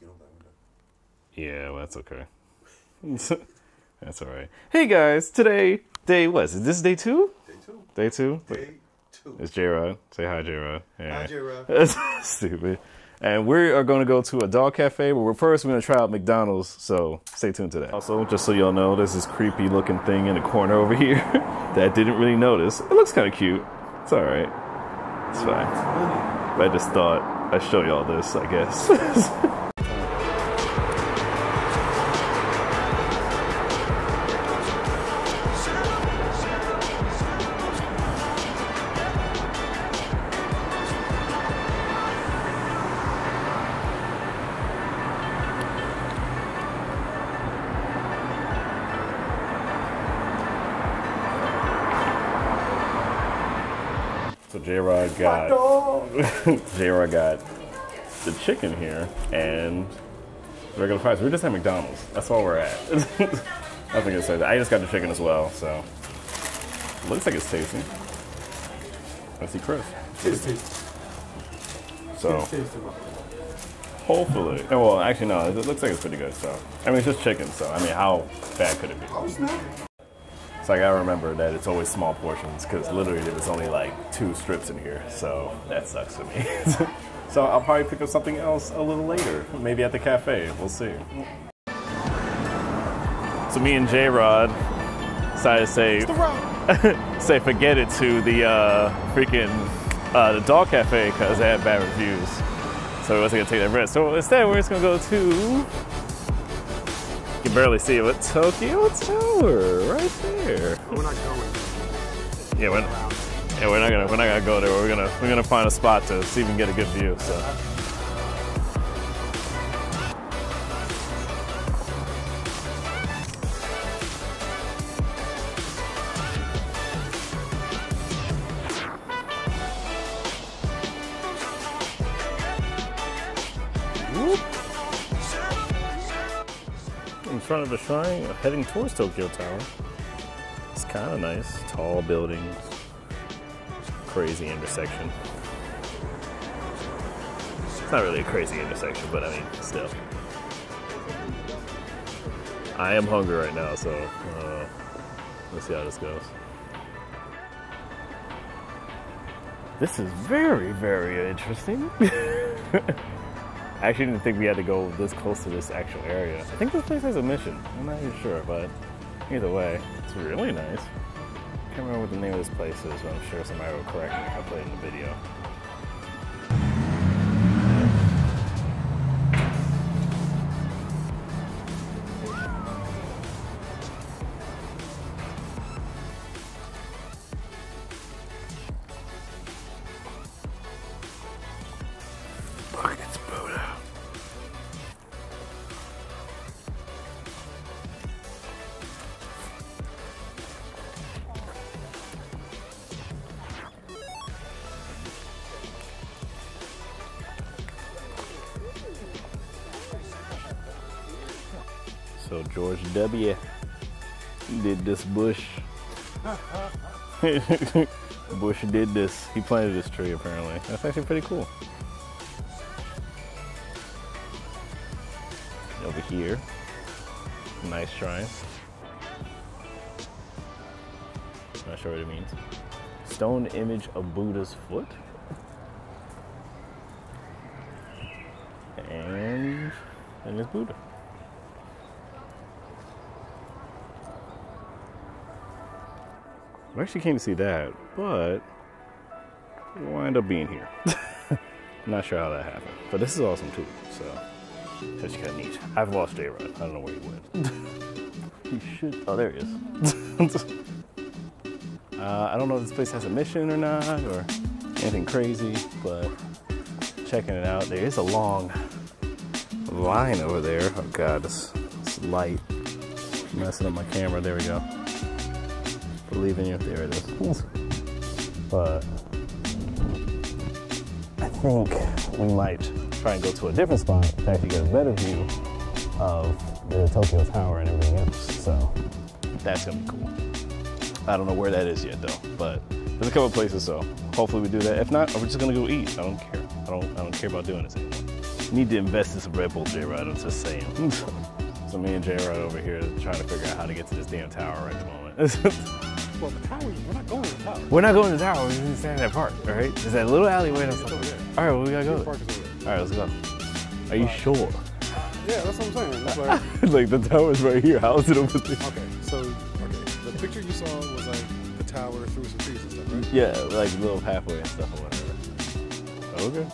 get over that window. Yeah, well, that's okay. that's all right. Hey guys, today day what is? This day two. Day two. Day two. Day two. It's J Rod. Say hi, J Rod. Yeah. Hi, J-Rod. Stupid. And we are going to go to a dog cafe, but we're first we're going to try out McDonald's. So stay tuned to that. Also, just so y'all know, there's this creepy looking thing in the corner over here that I didn't really notice. It looks kind of cute. It's all right. It's fine. But I just thought I'd show y'all this. I guess. J Rod got J Rod got the chicken here and regular fries. We're just at McDonald's. That's all we're at. Nothing to say. I just got the chicken as well, so looks like it's tasty. I see Chris. Taste, So hopefully, oh, well, actually no, it looks like it's pretty good. So I mean, it's just chicken. So I mean, how bad could it be? So I gotta remember that it's always small portions because literally there was only like two strips in here, so that sucks for me. so I'll probably pick up something else a little later, maybe at the cafe. We'll see. So me and J Rod decided to say say forget it to the uh, freaking uh, the dog cafe because they had bad reviews. So we wasn't gonna take that risk. So instead, we're just gonna go to can barely see it, but Tokyo Tower, right there. We're not going. Yeah, we're, yeah, we're not gonna we're not gonna go there. We're gonna we're gonna find a spot to see if we can get a good view. So. In front of the shrine, heading towards Tokyo Tower. It's kind of nice. Tall buildings, crazy intersection. It's not really a crazy intersection, but I mean, still. I am hungry right now, so uh, let's see how this goes. This is very, very interesting. I actually didn't think we had to go this close to this actual area. I think this place has a mission. I'm not even sure, but either way, it's really nice. I Can't remember what the name of this place is, but I'm sure somebody will correct me if I put it in the video. So George W. did this Bush. Bush did this. He planted this tree apparently. That's actually pretty cool. Over here, nice shrine. Not sure what it means. Stone image of Buddha's foot. And and it's Buddha. I actually came to see that, but we'll wind up being here. Not sure how that happened, but this is awesome too. So that's kind of neat. I've lost J Rod. I don't know where he went. he should. Oh, there he is. uh, I don't know if this place has a mission or not, or anything crazy, but checking it out. There is a long line over there. Oh God, this, this light messing up my camera. There we go. Believe in you. There it is. But I think we might try and go to a different spot to actually get a better view of the Tokyo Tower and everything else. So that's gonna be cool. I don't know where that is yet though, but there's a couple places. So hopefully we do that. If not, we're just gonna go eat. I don't care. I don't. I don't care about doing this anymore. Need to invest in some Red Bull, J Rod. I'm just saying. so me and J Rod over here trying to figure out how to get to this damn tower right at the moment. Well, the tower, we're not going to the tower. We're not going to the tower. We're just gonna stand at that park. All right? There's that little alleyway. That's stuff. All right, Well, we gotta go. Park is over there. All right, let's go. Are you sure? Yeah, that's what I'm saying. That's like, like the tower's right here. How is it over there? okay, so, okay, the picture you saw was like the tower through some trees and stuff, right? Yeah, like a little pathway and stuff or whatever. Okay.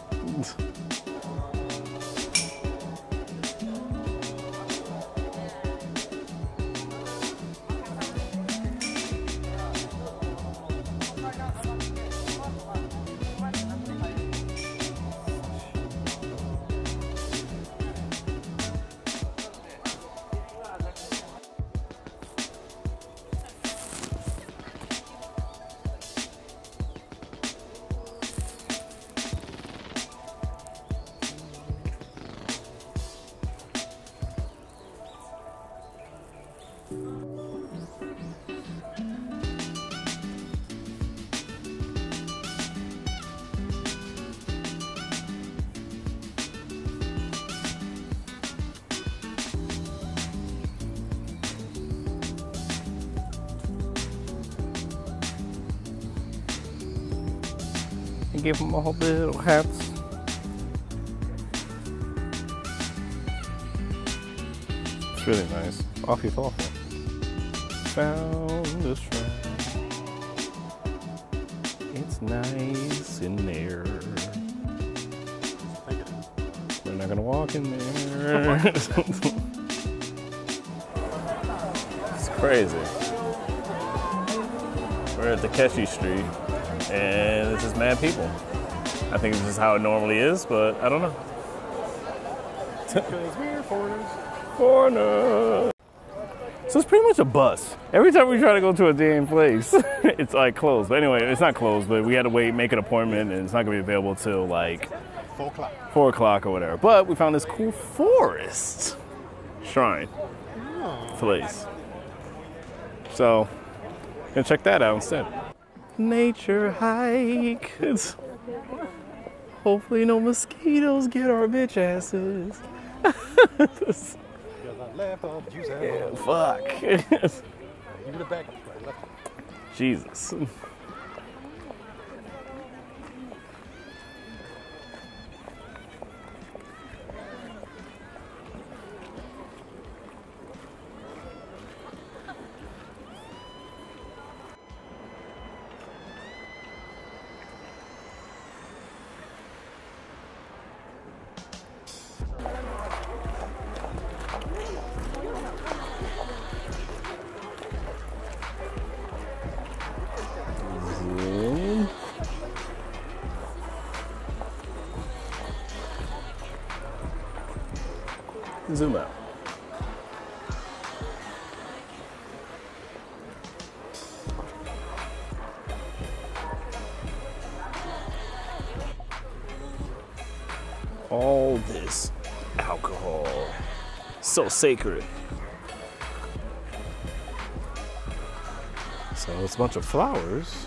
Give them all the little hats. It's really nice. Awfully thoughtful. Found the shrine. It's nice in there. We're not gonna walk in there. it's crazy. We're at the Takeshita Street, and it's just mad people. I think this is how it normally is, but I don't know. Because we're foreigners. Corner. So it's pretty much a bus. Every time we try to go to a damn place, it's like closed. But anyway, it's not closed, but we had to wait, make an appointment, and it's not gonna be available till like Four o'clock. four o'clock or whatever. But we found this cool forest shrine oh. place. So, gonna check that out instead. Nature hike. It's hopefully no mosquitoes get our bitch asses. Because I left off, you said, Yeah, fuck. give me the back. I left. Jesus. Zoom out. All this alcohol, so sacred. So it's a bunch of flowers.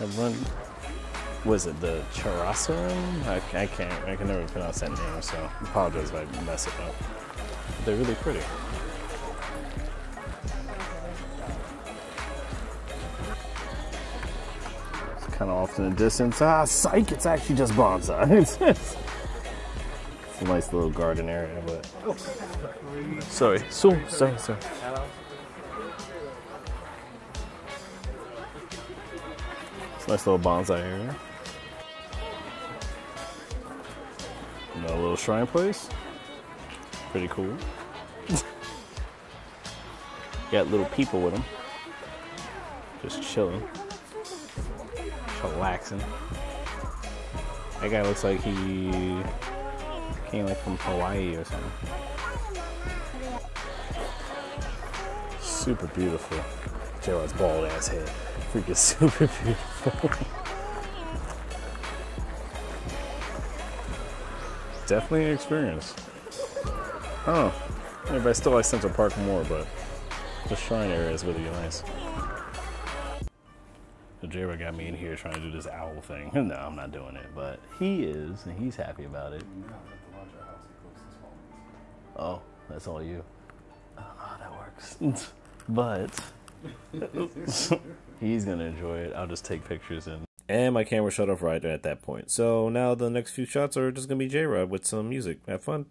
I've run. Was it the Charasarum? I, I can't. I can never pronounce that name, so I apologize if I mess it up. They're really pretty. It's kind of off in the distance. Ah, psych! It's actually just bonsai. it's, it's a nice little garden area, but. Sorry. So sorry, sorry. It's a nice little bonsai area. Another little shrine place. Pretty cool. Got little people with them. Just chilling. Relaxing. That guy looks like he came like from Hawaii or something. Super beautiful. J Rod's bald ass head. Freaking super beautiful. Definitely an experience. Oh, yeah, but I still like Central Park more, but the shrine area is really nice. The J-Rod got me in here trying to do this owl thing. no, I'm not doing it, but he is, and he's happy about it. Oh, that's all you. I don't know how that works. but he's gonna enjoy it. I'll just take pictures and And my camera shut off right at that point. So now the next few shots are just gonna be J Rod with some music. Have fun.